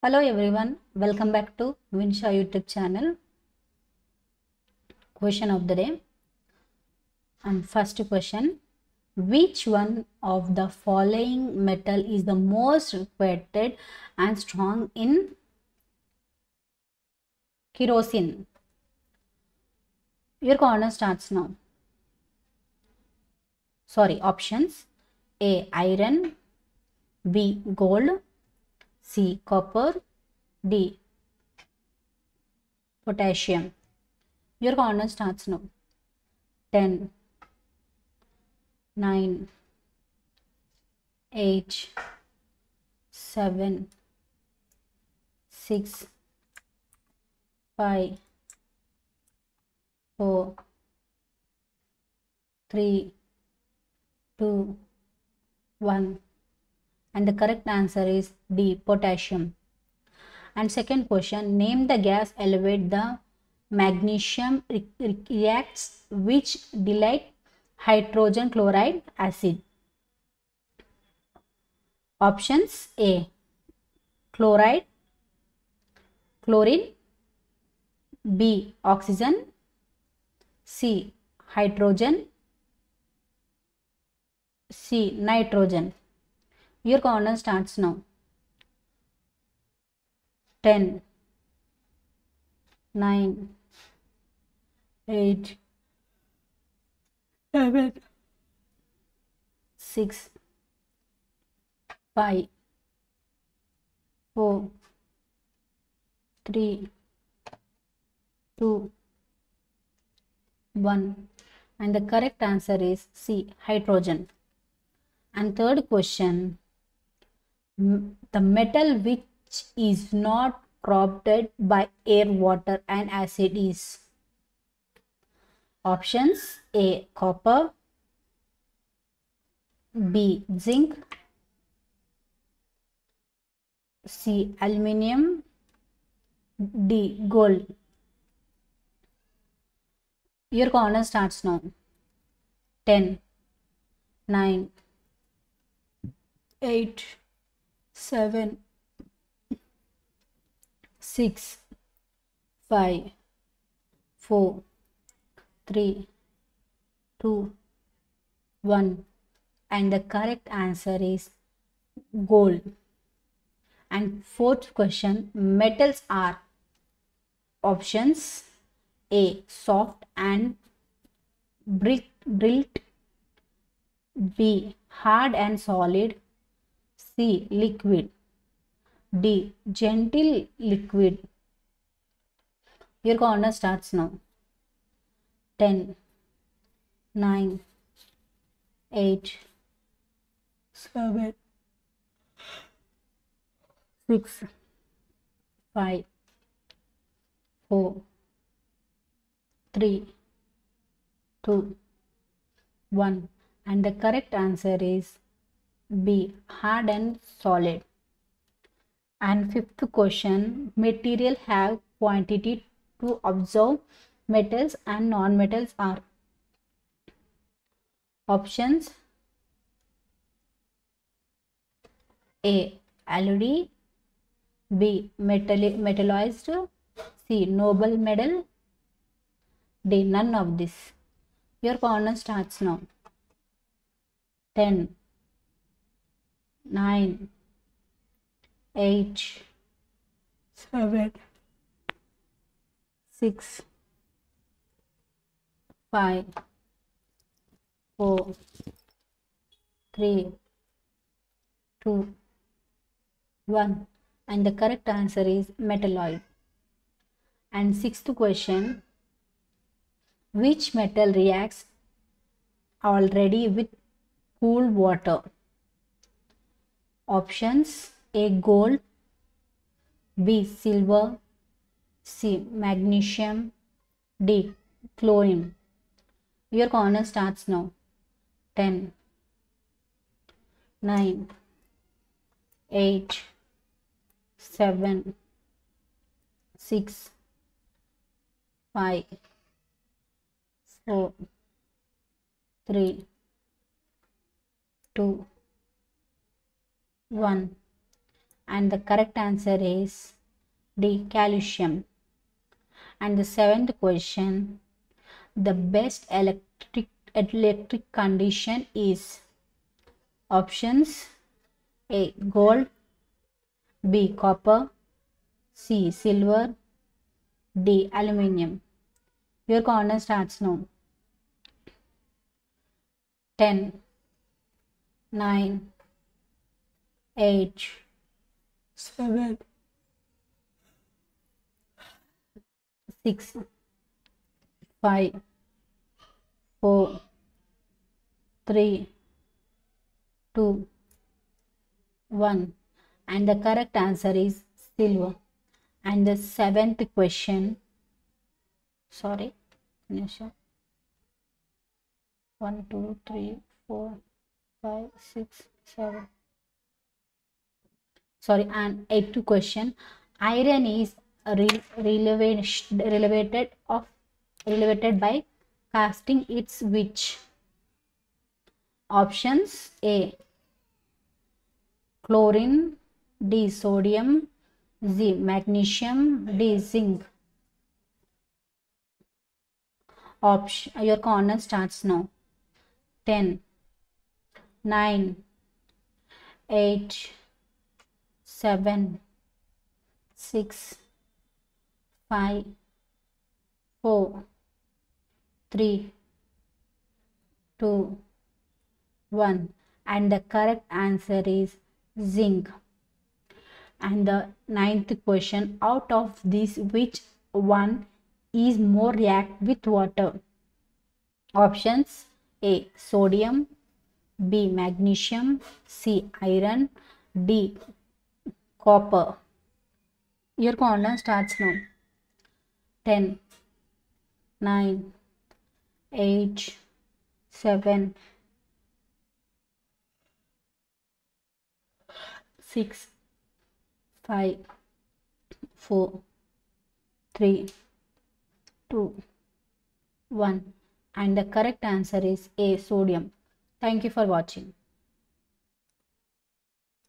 Hello everyone, welcome back to Vinisha YouTube channel. Question of the day. And first question Which one of the following metal is the most repeated and strong in kerosene? Your corner starts now. Sorry, options A. Iron, B. Gold, C. Copper. D. Potassium. Your corner starts now. 10, 9, 8, 7, 6, 5, 4, 3, 2, 1 and the correct answer is D potassium. And second question name the gas elevate the magnesium re- re- reacts which delight hydrogen chloride acid. Options A chloride, chlorine, B oxygen, C hydrogen, C nitrogen. Your corner starts now. 10, 9, 8, 7, 6, 5, 4, 3, 2, 1. And the correct answer is C, hydrogen. And third question the metal which is not corrupted by air, water, and acid is options A copper, B zinc, C aluminium, D gold. Your corner starts now. 10, 9, 8, 7, 6, 5, 4, 3, 2, 1. And the correct answer is gold. And fourth question metals are options A soft and brick B hard and solid C. Liquid. D. Gentle liquid. Your corner starts now. 10, 9, 8, 7, 6, 5, 4, 3, 2, 1. And the correct answer is B. Hard and solid. And fifth question material have quantity to observe metals and non-metals are options A. Alloy B. Metal metallized C. Noble metal D. None of this. Your corner starts now. 10 9 8 7 6 5 4 3 2 1 and the correct answer is metalloid. And sixth question which metal reacts already with cool water options a gold b silver c magnesium d chlorine. Your corner starts now. 10 9 8 7 6 5 4 3 2 1 and the correct answer is D. Calcium. And the seventh question the best electric electric condition is options A. Gold B. Copper C. Silver D. Aluminium. Your corner starts now. 10 9 8 7 6 5 4 3 2 1 and the correct answer is silver. And the seventh question. Sorry. Nisha. 1 2 3 4 5 6 7 sorry and eighth question. Iron is re- relevant related of related by casting its which? Options a chlorine d sodium z magnesium d zinc. Option your corner starts now. 10 9 8 7 6 5 4 3 2 1 and the correct answer is zinc. And the ninth question out of these which one is more react with water? Options a sodium b magnesium c iron d copper your corner starts now 10 9 8 7 6 5 4 3 2 1 and the correct answer is A sodium. Thank you for watching.